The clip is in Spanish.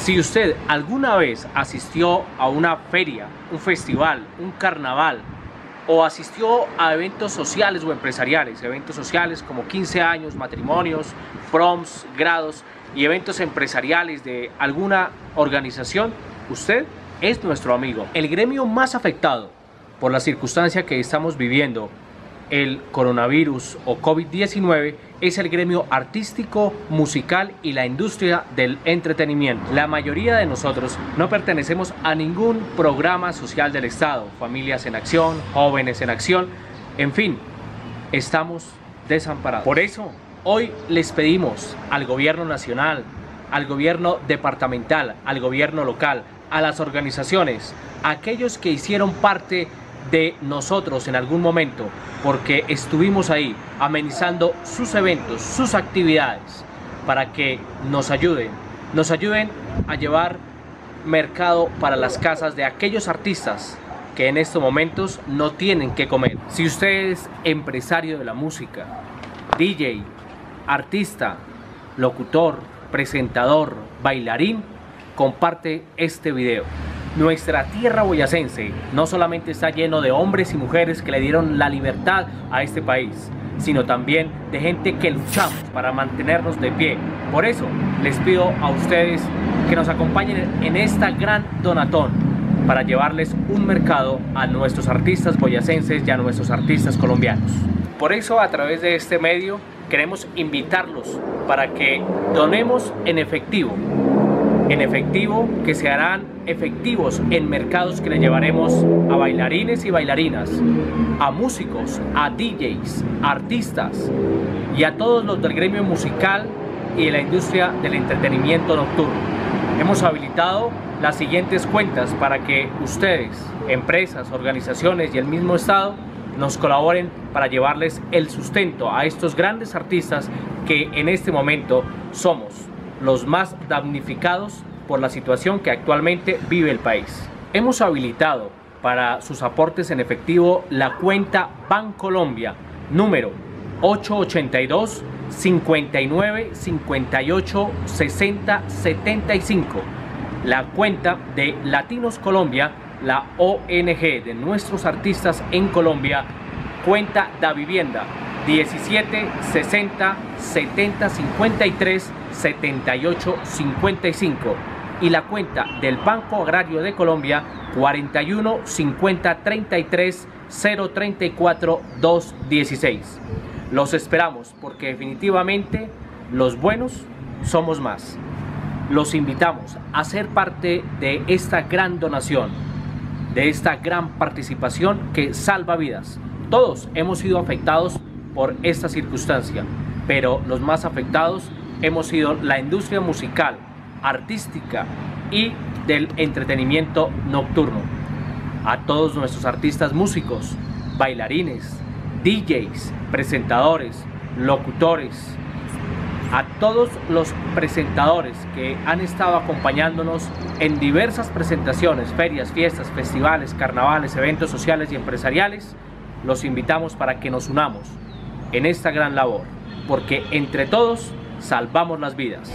Si usted alguna vez asistió a una feria, un festival, un carnaval o asistió a eventos sociales o empresariales, eventos sociales como 15 años, matrimonios, proms, grados y eventos empresariales de alguna organización, usted es nuestro amigo. El gremio más afectado por la circunstancia que estamos viviendo el coronavirus o COVID-19 es el gremio artístico, musical y la industria del entretenimiento. La mayoría de nosotros no pertenecemos a ningún programa social del Estado, familias en acción, jóvenes en acción, en fin, estamos desamparados. Por eso, hoy les pedimos al gobierno nacional, al gobierno departamental, al gobierno local, a las organizaciones, a aquellos que hicieron parte de nosotros en algún momento, porque estuvimos ahí amenizando sus eventos, sus actividades, para que nos ayuden, nos ayuden a llevar mercado para las casas de aquellos artistas que en estos momentos no tienen que comer. Si usted es empresario de la música, DJ, artista, locutor, presentador, bailarín, comparte este video. Nuestra tierra boyacense no solamente está lleno de hombres y mujeres que le dieron la libertad a este país, sino también de gente que luchamos para mantenernos de pie. Por eso les pido a ustedes que nos acompañen en esta gran donatón para llevarles un mercado a nuestros artistas boyacenses y a nuestros artistas colombianos. Por eso a través de este medio queremos invitarlos para que donemos en efectivo en efectivo que se harán efectivos en mercados que le llevaremos a bailarines y bailarinas, a músicos, a DJs, artistas y a todos los del gremio musical y de la industria del entretenimiento nocturno. Hemos habilitado las siguientes cuentas para que ustedes, empresas, organizaciones y el mismo Estado nos colaboren para llevarles el sustento a estos grandes artistas que en este momento somos los más damnificados por la situación que actualmente vive el país. Hemos habilitado para sus aportes en efectivo la cuenta Bancolombia número 882 59 58 60 75 la cuenta de Latinos Colombia la ONG de nuestros artistas en Colombia cuenta da vivienda 17 60 70 53 78 55 y la cuenta del Banco Agrario de Colombia 41 50 33 034 216. Los esperamos porque definitivamente los buenos somos más. Los invitamos a ser parte de esta gran donación, de esta gran participación que salva vidas. Todos hemos sido afectados por esta circunstancia, pero los más afectados hemos sido la industria musical, artística y del entretenimiento nocturno. A todos nuestros artistas músicos, bailarines, DJs, presentadores, locutores, a todos los presentadores que han estado acompañándonos en diversas presentaciones, ferias, fiestas, festivales, carnavales, eventos sociales y empresariales, los invitamos para que nos unamos en esta gran labor, porque entre todos salvamos las vidas.